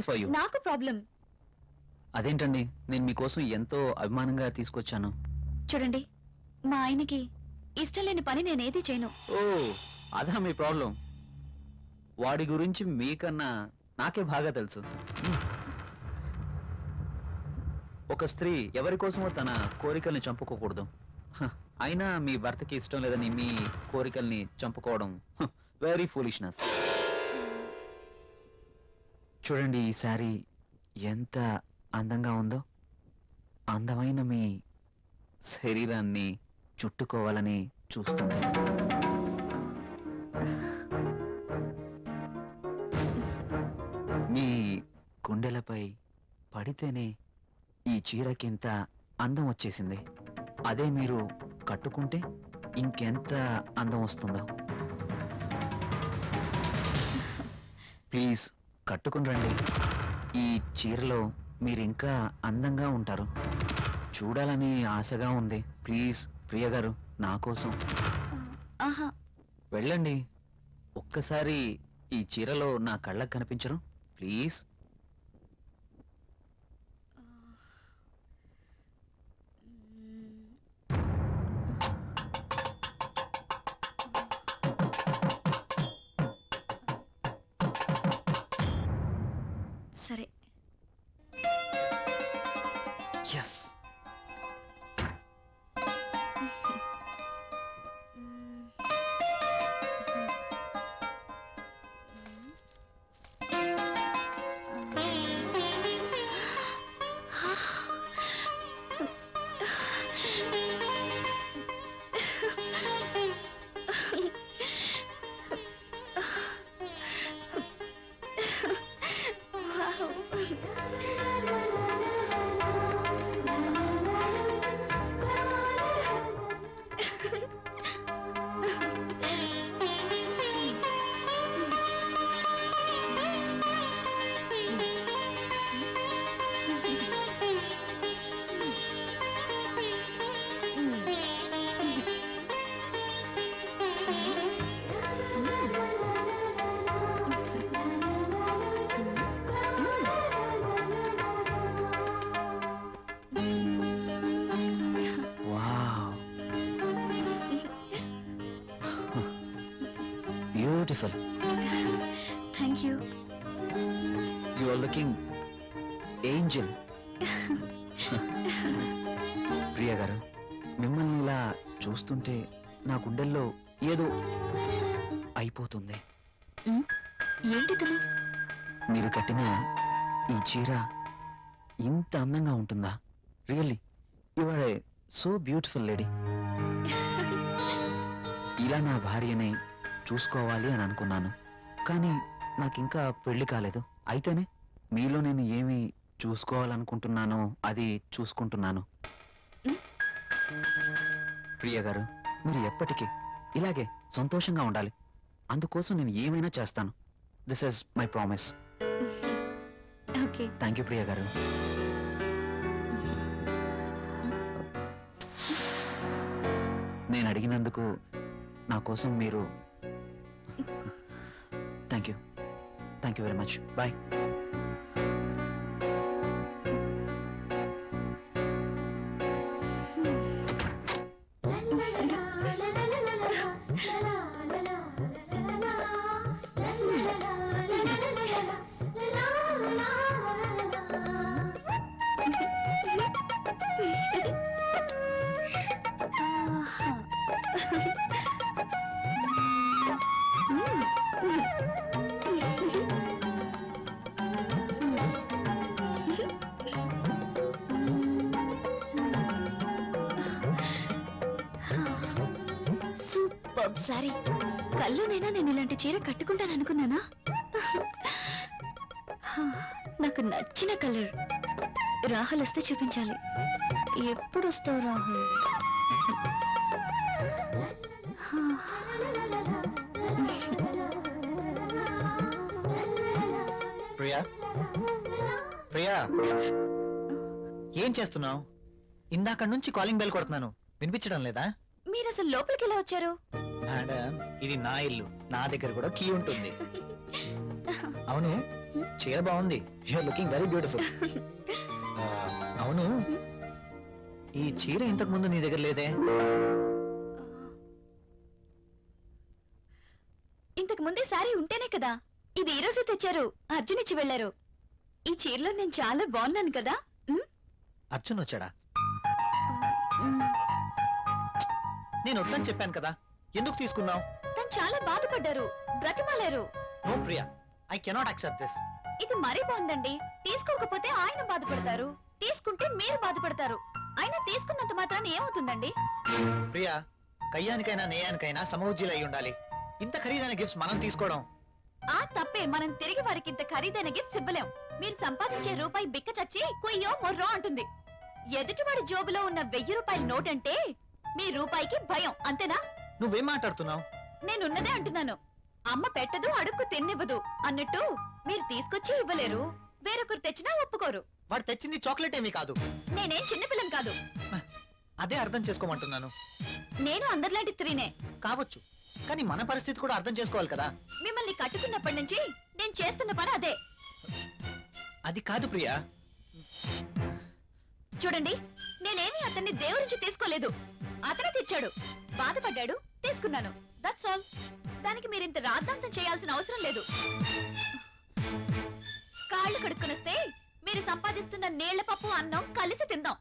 For you నాకు problem అదేంటండి? నేను మీకోసం ఎంతో అభిమానంగా తీసుకొచ్చాను. చూడండి మా ఆయనకి ఇష్టం లేని పని నేనేది చేయను. ఓ అదా మీ ప్రాబ్లం వాడి గురించి మీకన్నా నాకే బాగా తెలుసు. ఒక స్త్రీ ఎవరి కోసమో తన కోరికల్ని చంపుకోకూడదు. హ, అయినా మీ భర్తకి ఇష్టం లేదని మీ కోరికల్ని చంపుకోవడం వెరీ ఫూలిష్నెస్ చూడండి ఈ శారీ ఎంత అందంగా ఉందో. అందమైన మీ శరీరాన్ని చుట్టుకోవాలని చూస్తుంది మీ గుండెలపై పడితేనే ఈ చీరకింత అందం వచ్చేసింది. అదే మీరు కట్టుకుంటే ఇంకెంత అందం వస్తుందో. ప్లీజ్ కట్టుకుని రండి. ఈ చీరలో మీరు ఇంకా అందంగా ఉంటారు. చూడాలని ఆశగా ఉంది. ప్లీజ్ ప్రియ గారు నా కోసం. ఆహా. వెళ్ళండి. ఒక్కసారి ఈ చీరలో నా కళ్ళకు కనిపించరు. ప్లీజ్. సరే. Beautiful thank you you are looking angel Priya garu మిమ్మల్ని ఇలా చూస్తుంటే నా గుండెల్లో ఏదో అయిపోతుంది. ఏంటి తను? మీరు కట్టిన ఈ చీర ఇంత అందంగా ఉంటుందా? Really you are a so beautiful lady ఇలా నా భార్యని చూసుకోవాలి అని అనుకున్నాను. కానీ నాకింకా పెళ్ళి కాలేదు. అయితేనే మీలో నేను ఏమి చూసుకోవాలనుకుంటున్నానో అది చూసుకుంటున్నాను. ప్రియ గారు మీరు ఎప్పటికీ ఇలాగే సంతోషంగా ఉండాలి. అందుకోసం నేను ఏమైనా చేస్తాను. This is my promise thank you Priya garu. నేను అడిగినందుకు నా కోసం మీరు thank you thank you very much bye sorry కల్లోనైనా నేను ఇలాంటి చీర కట్టుకుంటాను అనుకున్నానా? నాకు నచ్చిన కలర్ రాహుల్ వస్తే చూపించాలి. ఎప్పుడు వస్తావు రాహుల్? ప్రియా? ప్రియా? ఏం చేస్తున్నావు? ఇందాక నుంచి కాలింగ్ బెల్ కొడుతున్నాను. వినిపించడం లేదా? మీరు అసలు లోపలికి ఎలా వచ్చారు? మేడం ఇది నా ఇల్లు. నా దగ్గర కూడా కీ ఉంటుంది. అవును చీర బాగుంది. యూఆర్ లుకింగ్ వెరీ బ్యూటిఫుల్ అవును. ఈ చీర ఇంతకు ముందు నీ దగ్గర లేదే? ఇంతకు ముందే సారీ ఉంటేనే కదా. ఇది ఈ రోజే తెచ్చారు. అర్జున్ ఇచ్చి వెళ్ళారు. ఈ చీరలో నేను చాలా బాగున్నాను కదా. అర్జున్ వచ్చాడా. నేను వద్దని చెప్పాను కదా. ఎందుకు తీసుకున్నావు? తను చాలా బాధపడ్డారు బ్రతిమాలారు. No Priya I cannot accept this. ఇది మరీ బాగుందండి. తీసుకోకపోతే ఆయన బాధపడతారు. తీసుకుంటే మీరు బాధపడతారు. అయినా తీసుకున్నంత మాత్రాన్ని ఏమవుతుందండి? ప్రియా కయ్యానికైనా నేయానికైనా సమౌజ్జీలు అయి ఉండాలి. ఇంత ఖరీదైన గిఫ్ట్స్ మనం తీసుకోవడం. ఆ తప్పే మనం తిరిగి వారికి ఇంత ఖరీదైన గిఫ్ట్స్ ఇవ్వలేం. మీరు సంపాదించే రూపాయి బిక్క చచ్చి కుయ్యో మొర్రో అంటుంది. ఎదుటివాడి జోబులో ఉన్న వెయ్యి రూపాయల నోట్ అంటే మీ రూపాయికి భయం అంతేనా? నువ్వేం మాట్లాడుతున్నావు? నేనున్నదే అంటున్నాను. అమ్మ పెట్టదు అడుక్కు తిన్నివ్వదు. అన్నట్టు మీరు తీసుకొచ్చి ఇవ్వలేరు. వేరొకరు తెచ్చినా ఒప్పుకోరు. వాడు తెచ్చింది చాక్లెట్ ఏమీ కాదు. నేనేం చిన్నపిల్లం కాదు. అదే అర్థం చేసుకోమంటున్నాను. నేను అందరిలాంటి స్త్రీనే. కావచ్చు. కానీ మన పరిస్థితి కూడా అర్థం చేసుకోవాలి కదా. మిమ్మల్ని కట్టుకున్నప్పటి నుంచి నేను చేస్తున్న పని అదే. అది కాదు ప్రియా. చూడండి నేనేమి అతన్ని దేవురించి తీసుకోలేదు. అతనే తెచ్చాడు. బాధపడ్డాడు తీసుకున్నాను. దట్స్ ఆల్ దానికి మీరు ఇంత రాద్ధాంతం చేయాల్సిన అవసరం లేదు. కాళ్ళు కడుక్కునొస్తే మీరు సంపాదిస్తున్న నీళ్ళ పప్పు అన్నం కలిసి తిందాం.